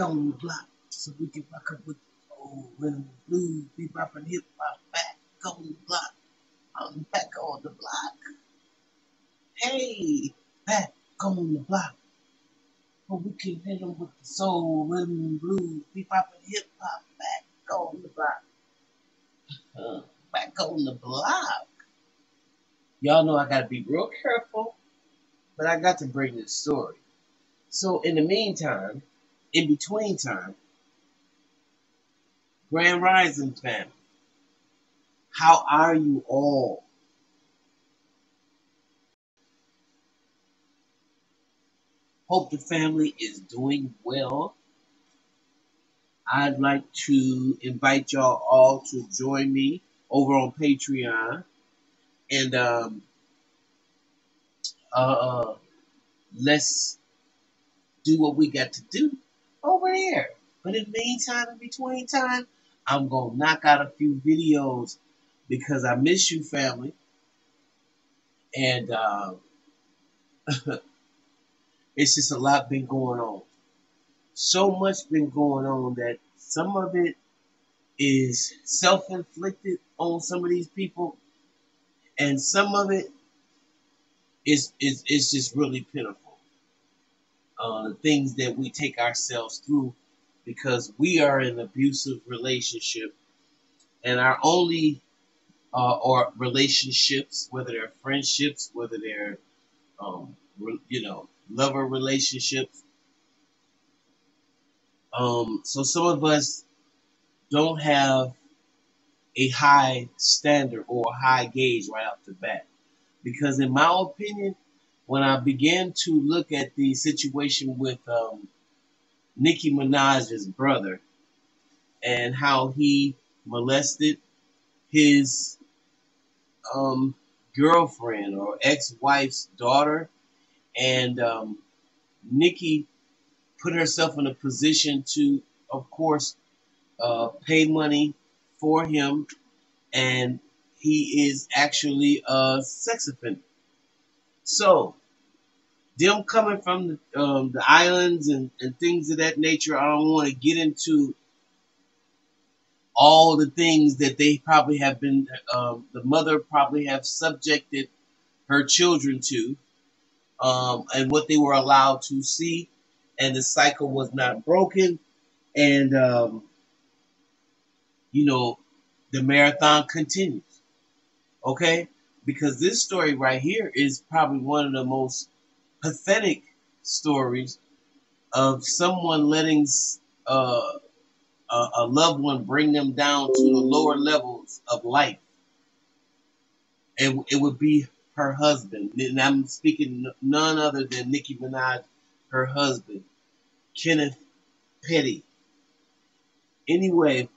on the block so we can rock up with the old rhythm and blues, bebop and hip hop. Back on the block. I'm back on the block. Hey, back on the block. But we can hit them with the soul, rhythm and blues, bebop and hip hop. Back on the block. Uh, back on the block. Y'all know I gotta be real careful, but I got to bring this story. So in the meantime, in between time, Grand Rising family, how are you all? Hope the family is doing well. I'd like to invite y'all all to join me over on Patreon and um, uh, let's do what we got to do over there. But in the meantime, in between time, I'm gonna knock out a few videos because I miss you, family, and uh, it's just a lot been going on. So much been going on that some of it is self-inflicted on some of these people, and some of it is is is just really pitiful. Uh, things that we take ourselves through because we are in an abusive relationship, and our only uh, or relationships, whether they're friendships, whether they're um, re- you know lover relationships. Um, so some of us don't have a high standard or a high gauge right off the bat. Because in my opinion, when I began to look at the situation with um, Nicki Minaj's brother and how he molested his um, girlfriend or ex-wife's daughter, and um, Nicki put herself in a position to, of course, uh, pay money for him, and he is actually a sex offender. So, them coming from the, um, the islands and, and things of that nature, I don't want to get into all the things that they probably have been, um, the mother probably have subjected her children to, um, and what they were allowed to see, and the cycle was not broken, and um, you know, the marathon continues. Okay? Because this story right here is probably one of the most pathetic stories of someone letting uh, a, a loved one bring them down to the lower levels of life. And it would be her husband. And I'm speaking none other than Nicki Minaj, her husband, Kenneth Petty. Anyway,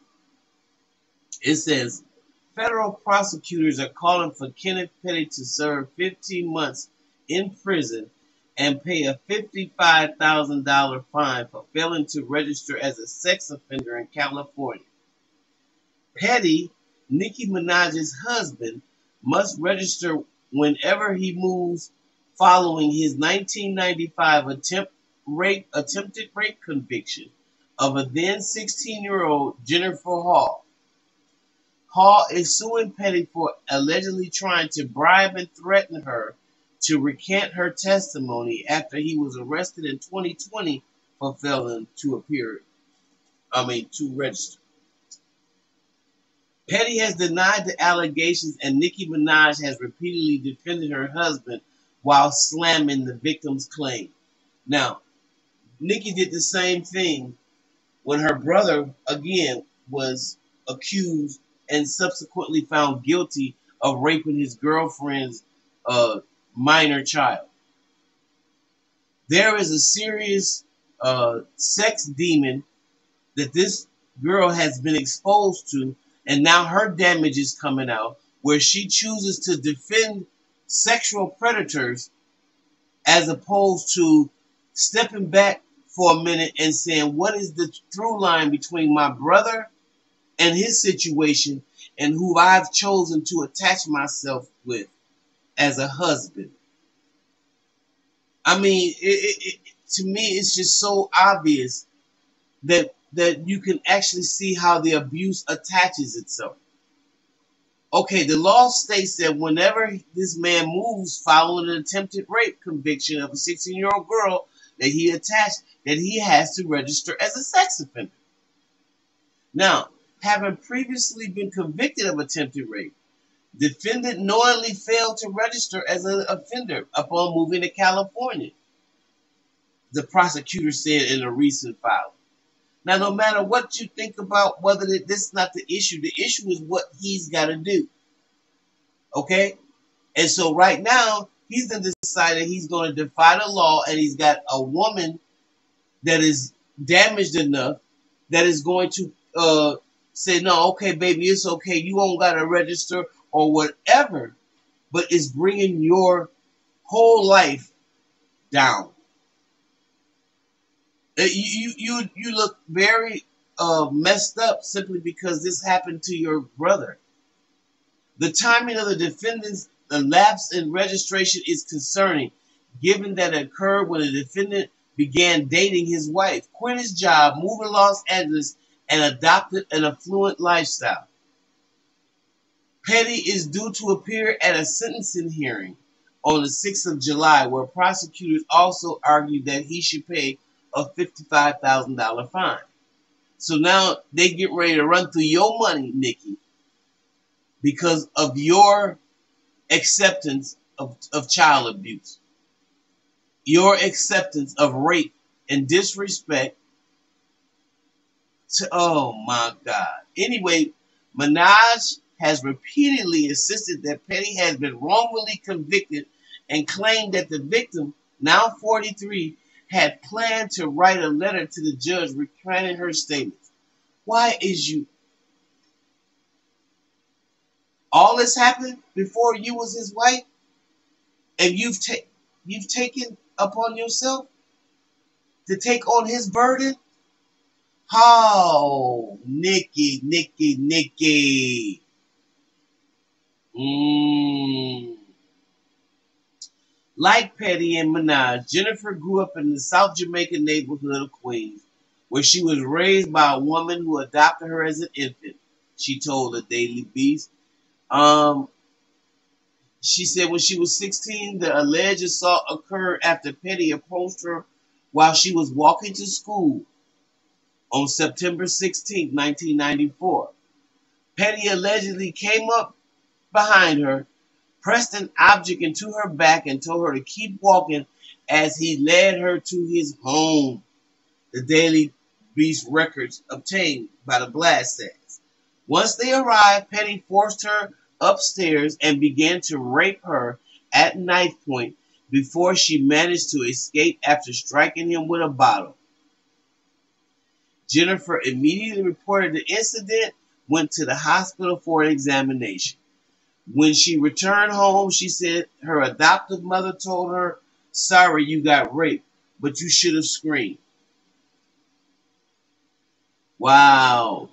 it says federal prosecutors are calling for Kenneth Petty to serve 15 months in prison and pay a $55,000 fine for failing to register as a sex offender in California. Petty, Nicki Minaj's husband, must register whenever he moves following his 1995 attempt rape, attempted rape conviction of a then 16-year-old Jennifer Hall. Hall is suing Petty for allegedly trying to bribe and threaten her to recant her testimony after he was arrested in 2020 for failing to appear, I mean, to register. Petty has denied the allegations, and Nicki Minaj has repeatedly defended her husband while slamming the victim's claim. Now, Nicki did the same thing when her brother, again, was accused and subsequently found guilty of raping his girlfriend's uh, minor child. There is a serious uh, sex demon that this girl has been exposed to, and now her damage is coming out, where she chooses to defend sexual predators as opposed to stepping back for a minute and saying, What is the through line between my brother and his situation and who I've chosen to attach myself with? As a husband. I mean, it, it, it, to me, it's just so obvious that that you can actually see how the abuse attaches itself. Okay, the law states that whenever this man moves following an attempted rape conviction of a 16 year old girl that he attached, that he has to register as a sex offender. Now, having previously been convicted of attempted rape, defendant knowingly failed to register as an offender upon moving to California. The prosecutor said in a recent filing. Now, no matter what you think about whether this is not the issue, the issue is what he's got to do. Okay? And so right now, he's decided he's going to defy the law and he's got a woman that is damaged enough that is going to uh, say, no, okay, baby, it's okay. You don't got to register or whatever, but it's bringing your whole life down. Uh, you you you look very uh, messed up simply because this happened to your brother. The timing of the defendant's lapse in registration is concerning, given that it occurred when the defendant began dating his wife, quit his job, moved to Los Angeles, and adopted an affluent lifestyle. Petty is due to appear at a sentencing hearing on the 6th of July, where prosecutors also argued that he should pay a $55,000 fine. So now they get ready to run through your money, Nicki, because of your acceptance of, of child abuse, your acceptance of rape and disrespect. To, oh my God. Anyway, Minaj has repeatedly insisted that Petty has been wrongfully convicted and claimed that the victim, now 43, had planned to write a letter to the judge recanting her statements. Why is you all this happened before you was his wife, and you've ta- you've taken upon yourself to take on his burden? Oh, Nicki, Nicki, Nicki. Mmm. Like Petty and Minaj, Jennifer grew up in the South Jamaican neighborhood of Queens, where she was raised by a woman who adopted her as an infant, she told the Daily Beast. Um, she said when she was 16, the alleged assault occurred after Petty approached her while she was walking to school on September 16, 1994. Petty allegedly came up behind her pressed an object into her back and told her to keep walking as he led her to his home. The Daily Beast records obtained by the blast says. Once they arrived, Petty forced her upstairs and began to rape her at knife point before she managed to escape after striking him with a bottle. Jennifer immediately reported the incident, went to the hospital for an examination. When she returned home, she said her adoptive mother told her, Sorry you got raped, but you should have screamed. Wow.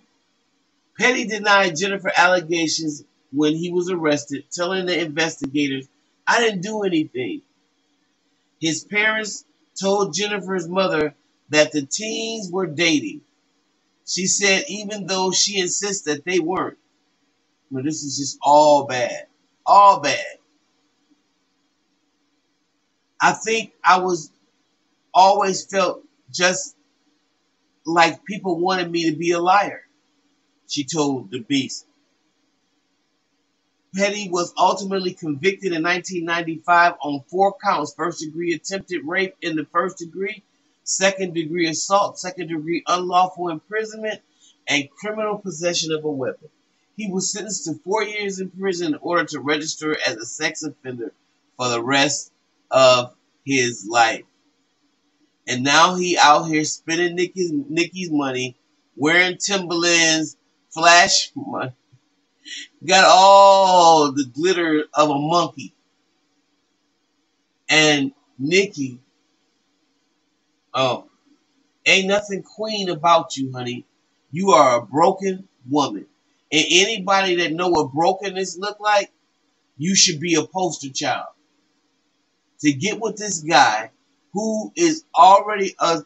Petty denied Jennifer allegations when he was arrested, telling the investigators, I didn't do anything. His parents told Jennifer's mother that the teens were dating. She said even though she insists that they weren't. But this is just all bad. All bad. I think I was always felt just like people wanted me to be a liar, she told the Beast. Petty was ultimately convicted in 1995 on four counts first degree attempted rape in the first degree, second degree assault, second degree unlawful imprisonment, and criminal possession of a weapon. He was sentenced to four years in prison in order to register as a sex offender for the rest of his life. And now he out here spending Nicki's, Nicki's money, wearing Timberlands, flash money, got all the glitter of a monkey. And Nicki, oh, ain't nothing queen about you, honey. You are a broken woman. And anybody that know what brokenness look like, you should be a poster child. To get with this guy who is already a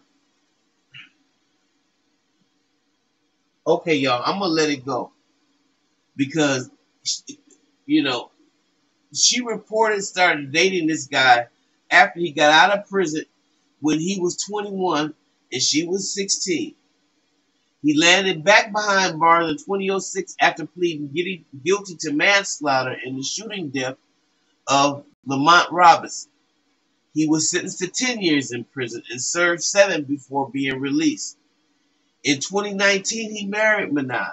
Okay, y'all, I'm gonna let it go because you know she reported started dating this guy after he got out of prison when he was 21 and she was 16. He landed back behind bars in 2006 after pleading guilty to manslaughter in the shooting death of Lamont Robinson. He was sentenced to 10 years in prison and served seven before being released. In 2019, he married Minaj.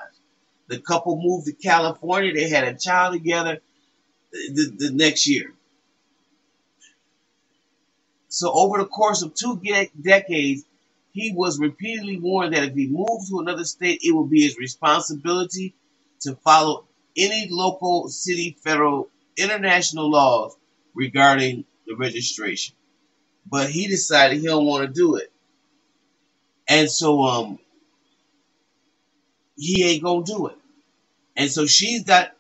The couple moved to California. They had a child together the, the next year. So over the course of two decades, he was repeatedly warned that if he moved to another state, it would be his responsibility to follow any local, city, federal, international laws regarding the registration. But he decided he don't want to do it. And so um he ain't gonna do it. And so she's got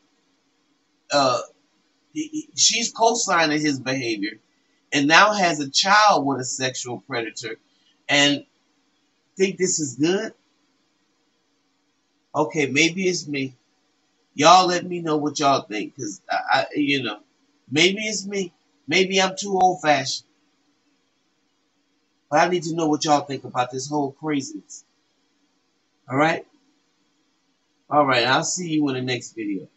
uh she's co-signing his behavior and now has a child with a sexual predator and think this is good? Okay, maybe it's me. Y'all let me know what y'all think, cause I, I you know, maybe it's me. Maybe I'm too old fashioned. But I need to know what y'all think about this whole craziness. All right? All right, I'll see you in the next video.